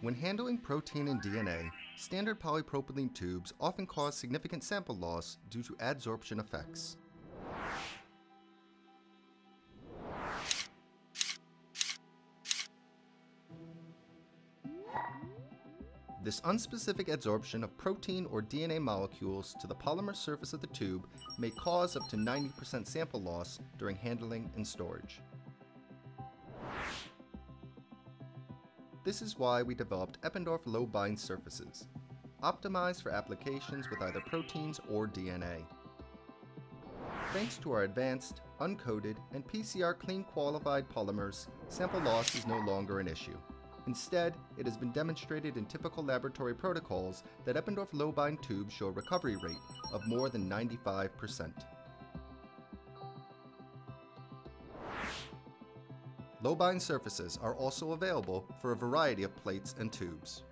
When handling protein and DNA, standard polypropylene tubes often cause significant sample loss due to adsorption effects. This unspecific adsorption of protein or DNA molecules to the polymer surface of the tube may cause up to 90% sample loss during handling and storage. This is why we developed Eppendorf LoBind surfaces, optimized for applications with either proteins or DNA. Thanks to our advanced, uncoated, and PCR clean qualified polymers, sample loss is no longer an issue. Instead, it has been demonstrated in typical laboratory protocols that Eppendorf LoBind tubes show a recovery rate of more than 95%. LoBind surfaces are also available for a variety of plates and tubes.